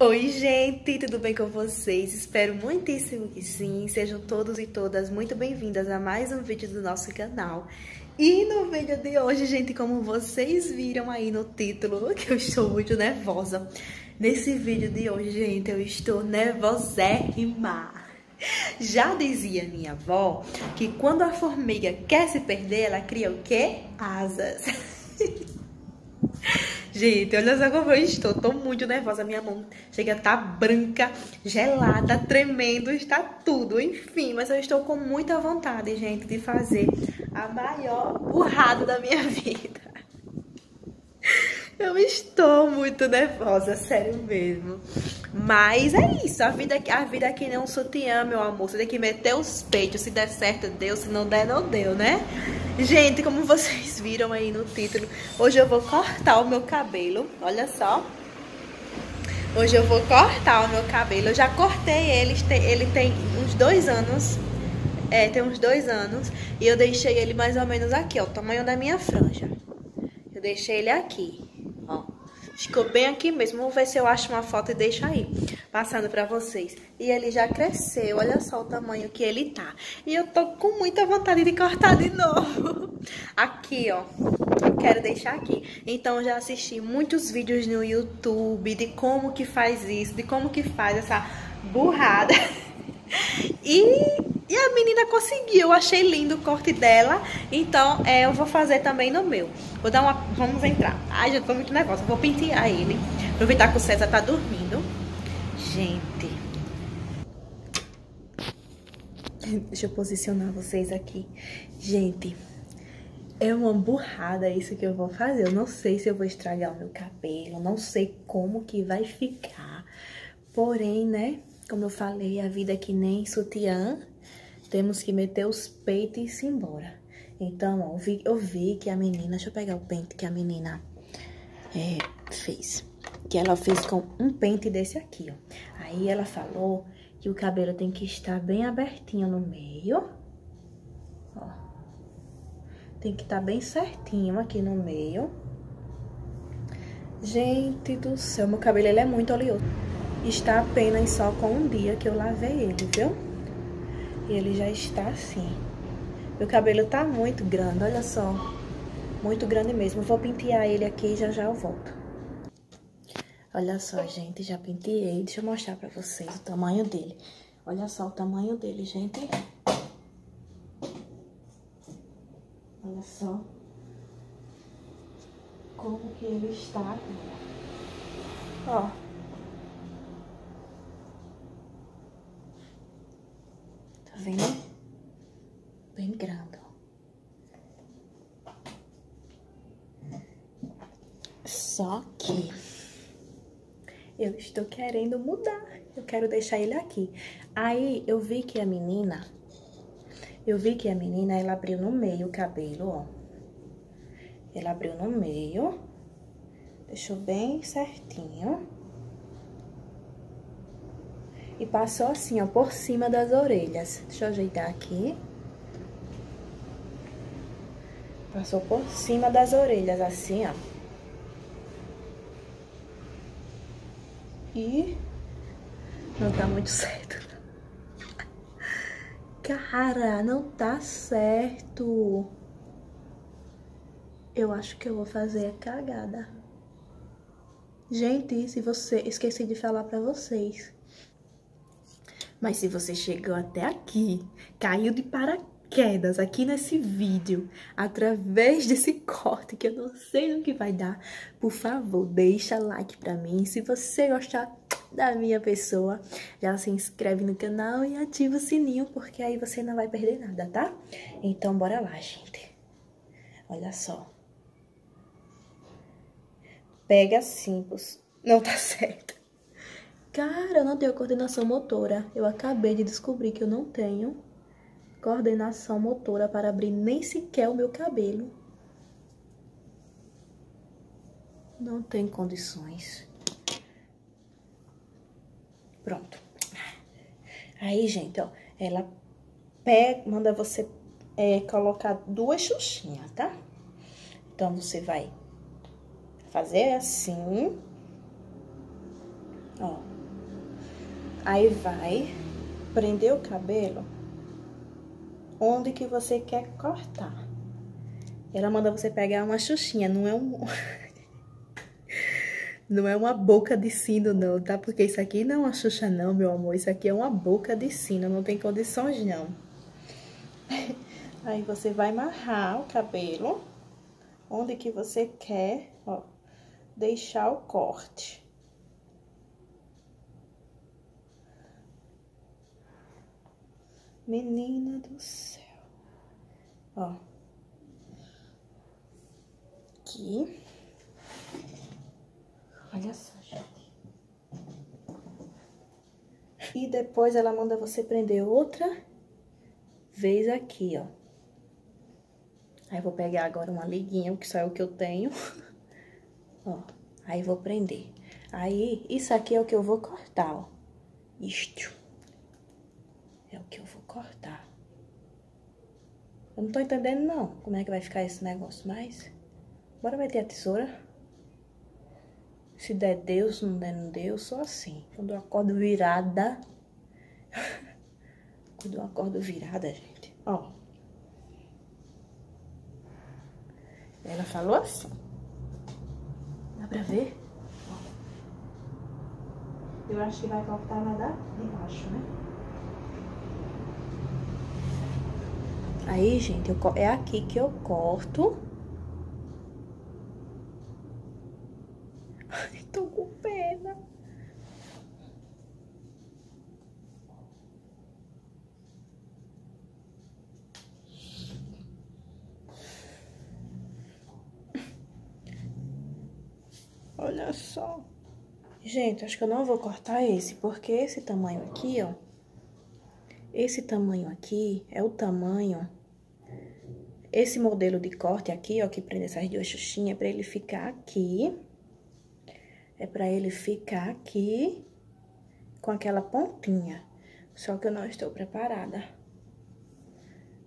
Oi, gente, tudo bem com vocês? Espero muitíssimo que sim. Sejam todos e todas muito bem-vindas a mais um vídeo do nosso canal. E no vídeo de hoje, gente, como vocês viram aí no título, que eu estou muito nervosa. Nesse vídeo de hoje, gente, eu estou nervosérrima. Já dizia minha avó que quando a formiga quer se perder, ela cria o quê? Asas. Gente, olha só como eu estou. Tô muito nervosa. Minha mão chega a estar tá branca, gelada, tremendo, está tudo. Enfim, mas eu estou com muita vontade, gente, de fazer a maior burrada da minha vida. Eu estou muito nervosa, sério mesmo. Mas é isso, a vida, a vida aqui não é um sutiã, meu amor. Você tem que meter os peitos. Se der certo, deu. Se não der, não deu, né? Gente, como vocês viram aí no título, hoje eu vou cortar o meu cabelo. Olha só. Hoje eu vou cortar o meu cabelo. Eu já cortei ele, ele tem uns dois anos. É, tem uns dois anos. E eu deixei ele mais ou menos aqui, ó. O tamanho da minha franja. Eu deixei ele aqui. Ficou bem aqui mesmo. Vou ver se eu acho uma foto e deixo aí, passando pra vocês. E ele já cresceu, olha só o tamanho que ele tá. E eu tô com muita vontade de cortar de novo. Aqui, ó. Quero deixar aqui. Então, já assisti muitos vídeos no YouTube de como que faz isso, de como que faz essa burrada. E, e a menina conseguiu, achei lindo o corte dela. Então, é, eu vou fazer também no meu. Vou dar uma... Vamos entrar. Ai, já tô muito nervosa. Vou pentear ele. Aproveitar que o César tá dormindo. Gente. Deixa eu posicionar vocês aqui. Gente, é uma burrada isso que eu vou fazer. Eu não sei se eu vou estragar o meu cabelo. Não sei como que vai ficar. Porém, né? Como eu falei, a vida é que nem sutiã. Temos que meter os peitos e ir embora. Então, ó, eu, vi, eu vi que a menina... Deixa eu pegar o pente que a menina é, fez. Que ela fez com um pente desse aqui, ó. Aí ela falou que o cabelo tem que estar bem abertinho no meio. Ó. Tem que estar bem certinho aqui no meio. Gente do céu, meu cabelo ele é muito oleoso está apenas só com um dia que eu lavei ele, viu? E ele já está assim. Meu cabelo tá muito grande, olha só. Muito grande mesmo. vou pentear ele aqui e já já eu volto. Olha só, gente, já penteei. Deixa eu mostrar pra vocês o tamanho dele. Olha só o tamanho dele, gente. Olha só. Como que ele está. Ó. vendo? Bem grande, Só que eu estou querendo mudar. Eu quero deixar ele aqui. Aí eu vi que a menina, eu vi que a menina, ela abriu no meio o cabelo, ó. Ela abriu no meio, deixou bem certinho e passou assim, ó, por cima das orelhas. Deixa eu ajeitar aqui. Passou por cima das orelhas, assim, ó. E não tá muito certo. Cara, não tá certo. Eu acho que eu vou fazer a cagada. Gente, se você... Esqueci de falar pra vocês. Mas se você chegou até aqui, caiu de paraquedas aqui nesse vídeo, através desse corte que eu não sei o que vai dar, por favor, deixa like pra mim. Se você gostar da minha pessoa, já se inscreve no canal e ativa o sininho, porque aí você não vai perder nada, tá? Então, bora lá, gente. Olha só. Pega simples. Não tá certo. Cara, eu não tenho coordenação motora. Eu acabei de descobrir que eu não tenho coordenação motora para abrir nem sequer o meu cabelo. Não tem condições. Pronto. Aí, gente, ó, ela pega, manda você é, colocar duas xuxinhas, tá? Então, você vai fazer assim Ó. Aí vai prender o cabelo onde que você quer cortar. Ela manda você pegar uma xuxinha, não é um... não é uma boca de sino não, tá? Porque isso aqui não é uma xuxa não, meu amor. Isso aqui é uma boca de sino, não tem condições não. Aí você vai amarrar o cabelo onde que você quer, ó, deixar o corte. Menina do céu. Ó. Aqui. Olha só, gente. E depois ela manda você prender outra vez aqui, ó. Aí vou pegar agora uma liguinha, que só é o que eu tenho. ó, aí vou prender. Aí, isso aqui é o que eu vou cortar, ó. Isto. É o que eu vou cortar. Eu não tô entendendo, não, como é que vai ficar esse negócio, mas... Bora meter a tesoura. Se der Deus, não der não deu, sou assim. Quando eu acordo virada... Quando eu acordo virada, gente, ó... Ela falou assim. Dá pra ver? Eu acho que vai cortar lá da de baixo, né? Aí, gente, eu, é aqui que eu corto. Ai, tô com pena. Olha só. Gente, acho que eu não vou cortar esse, porque esse tamanho aqui, ó. Esse tamanho aqui é o tamanho... Esse modelo de corte aqui, ó, que prende essas duas xuxinhas, é pra ele ficar aqui. É pra ele ficar aqui com aquela pontinha. Só que eu não estou preparada.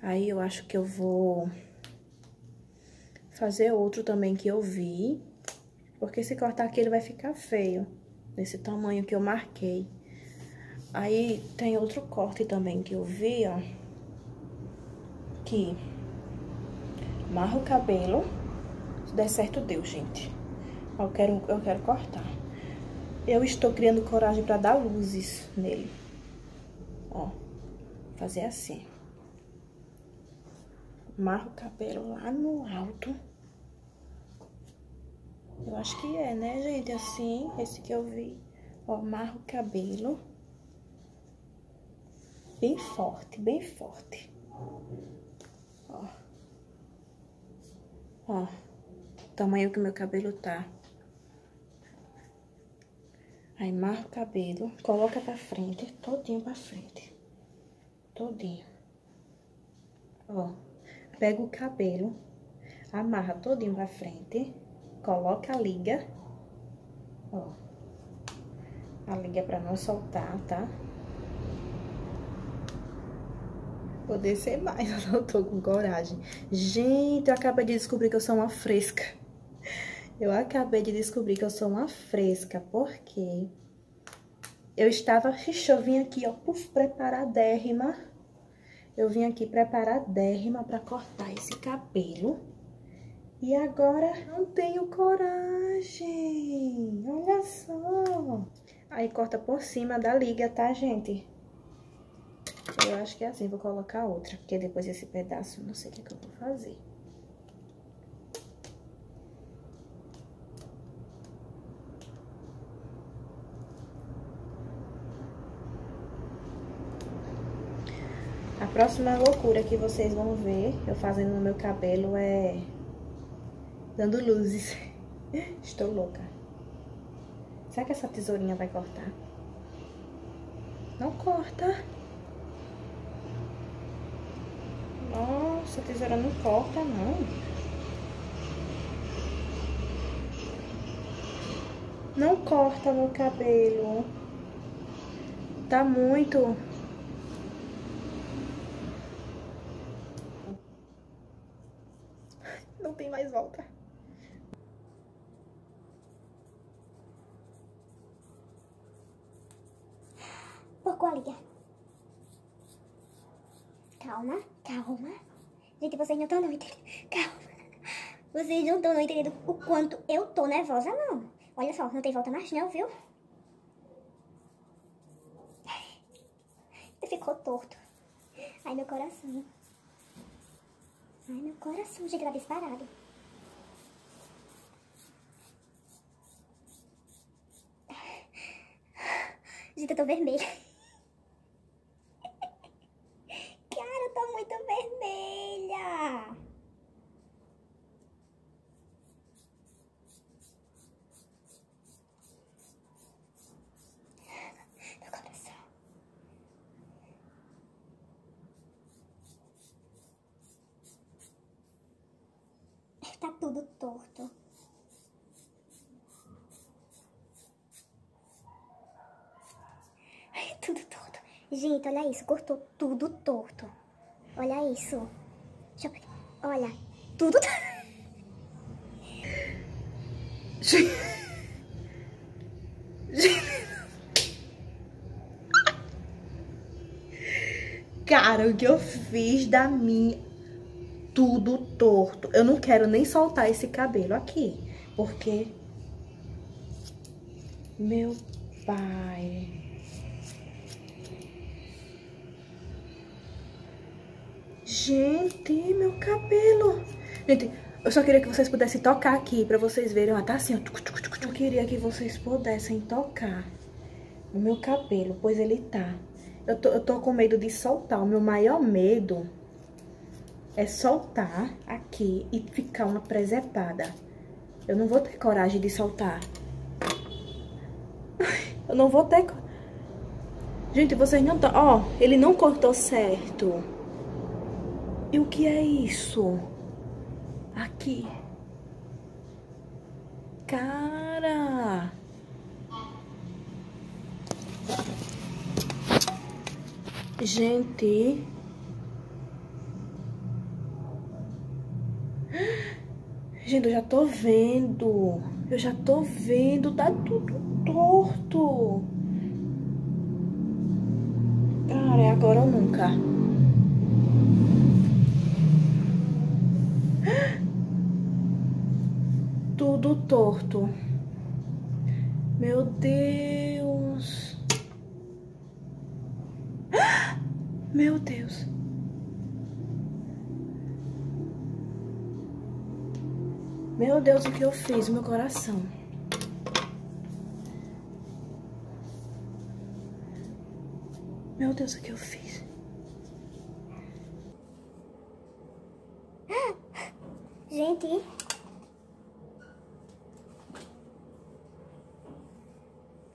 Aí, eu acho que eu vou fazer outro também que eu vi. Porque se cortar aqui, ele vai ficar feio. Nesse tamanho que eu marquei. Aí, tem outro corte também que eu vi, ó. Que amarra o cabelo. Se der certo, deu, gente. Eu quero, eu quero cortar. Eu estou criando coragem pra dar luzes nele. Ó, fazer assim. Amarra o cabelo lá no alto. Eu acho que é, né, gente? Assim, esse que eu vi. Ó, amarra o cabelo. Bem forte, bem forte. Ó. Ó. O tamanho que meu cabelo tá. Aí, amarra o cabelo, coloca pra frente, todinho pra frente. Todinho. Ó. Pega o cabelo, amarra todinho pra frente coloca a liga, ó. A liga pra não soltar, tá? Vou descer mais, eu não tô com coragem. Gente, eu acabei de descobrir que eu sou uma fresca. Eu acabei de descobrir que eu sou uma fresca, porque eu estava, xixi, eu vim aqui, ó, puf, preparadérrima. Eu vim aqui preparadérrima pra cortar esse cabelo. E agora não tenho coragem. Olha só. Aí corta por cima da liga, tá, gente? Eu acho que é assim, vou colocar outra. Porque depois esse pedaço, não sei o que, é que eu vou fazer. A próxima loucura que vocês vão ver eu fazendo no meu cabelo é dando luzes. Estou louca. Será que essa tesourinha vai cortar? Não corta. Nossa, a tesoura não corta, não. Não corta meu cabelo. Tá muito... Não tem mais volta. ali. Calma, calma. Gente, vocês não estão não entendendo. Calma. Vocês não estão entendendo o quanto eu tô nervosa, não. Olha só, não tem volta mais não, viu? Ficou torto. Ai, meu coração. Ai, meu coração. Gente, tá disparado. Gente, eu tô vermelha. Cara, eu tô muito vermelha. Meu coração. Tá tudo torto. Ai, tudo torto. Gente, olha isso. Cortou tudo torto. Olha isso. Deixa eu. Olha, tudo torto. Cara, o que eu fiz da minha. Tudo torto. Eu não quero nem soltar esse cabelo aqui. Porque. Meu pai. Gente, meu cabelo. Gente, eu só queria que vocês pudessem tocar aqui pra vocês verem. Ó, tá assim, ó. Eu queria que vocês pudessem tocar no meu cabelo, pois ele tá. Eu tô, eu tô com medo de soltar. O meu maior medo é soltar aqui e ficar uma presepada. Eu não vou ter coragem de soltar. Eu não vou ter... Gente, vocês não estão... Ó, ele não cortou certo. E o que é isso? Aqui. Cara... Gente... Gente, eu já tô vendo. Eu já tô vendo. Tá tudo torto. Cara, é agora ou nunca. Tudo torto. Meu Deus. Meu Deus. Meu Deus, o que eu fiz? Meu coração. Meu Deus, o que eu fiz? Gente.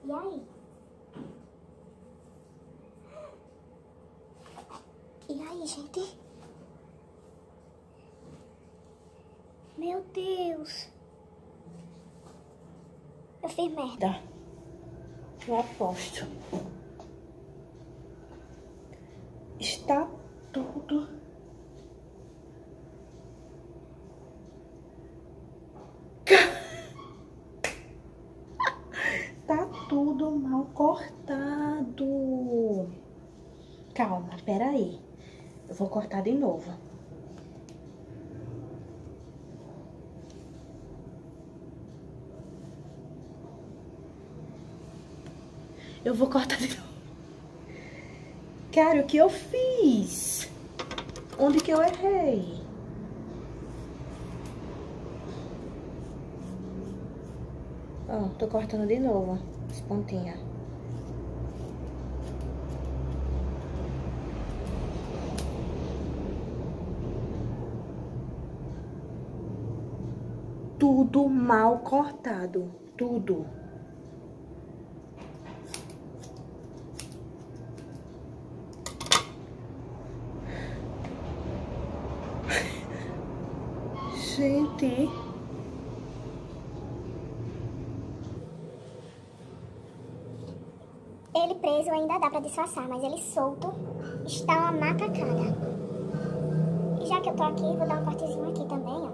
E aí? E aí, gente? Meu Deus. Eu fiz merda. Eu aposto. Está tudo. Tá tudo mal cortado. Calma, peraí. Eu vou cortar de novo. Eu vou cortar de novo. Cara, o que eu fiz? Onde que eu errei? Ó, tô cortando de novo as pontinhas. Tudo mal cortado, tudo. Ele preso ainda dá pra disfarçar, mas ele solto está uma macacada. E já que eu tô aqui, vou dar um cortezinho aqui também, ó.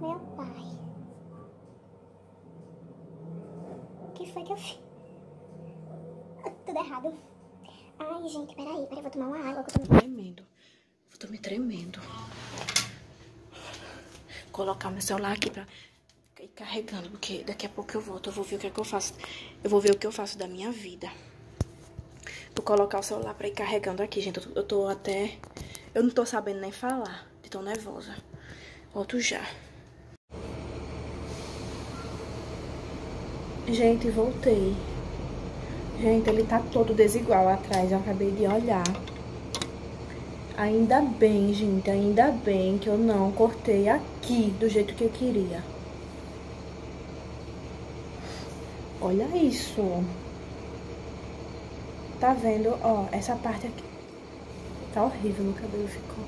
Meu pai. O que foi que eu fiz? tudo errado. Ai, gente, peraí, peraí, vou tomar uma água que eu tô me tremendo. Eu tô me tremendo. Colocar meu celular aqui pra ir carregando, porque daqui a pouco eu volto. Eu vou ver o que, é que eu faço. Eu vou ver o que eu faço da minha vida. Vou colocar o celular pra ir carregando aqui, gente. Eu tô, eu tô até... Eu não tô sabendo nem falar, de tão nervosa. Volto já. Gente, voltei. Gente, ele tá todo desigual atrás, eu acabei de olhar. Ainda bem, gente, ainda bem que eu não cortei aqui do jeito que eu queria. Olha isso. Tá vendo? Ó, essa parte aqui. Tá horrível, meu cabelo ficou.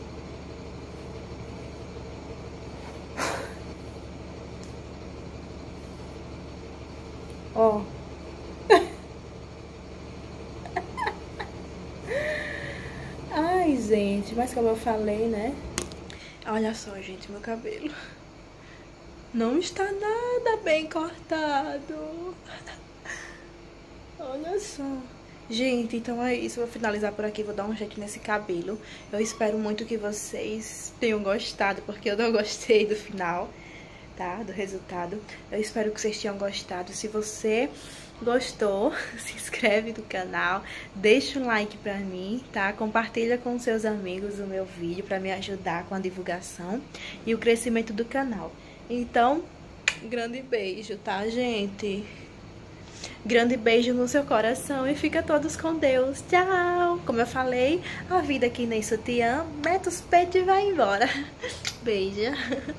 Ó. Ai, gente, mas como eu falei, né? Olha só, gente, meu cabelo. Não está nada bem cortado. Olha só. Gente, então é isso. Vou finalizar por aqui. Vou dar um jeito nesse cabelo. Eu espero muito que vocês tenham gostado, porque eu não gostei do final, tá? Do resultado. Eu espero que vocês tenham gostado. Se você gostou, se inscreve no canal, deixa um like pra mim, tá? Compartilha com seus amigos o meu vídeo pra me ajudar com a divulgação e o crescimento do canal. Então, grande beijo, tá, gente? Grande beijo no seu coração e fica todos com Deus. Tchau! Como eu falei, a vida aqui nem sutiã, mete os peitos e vai embora. Beijo.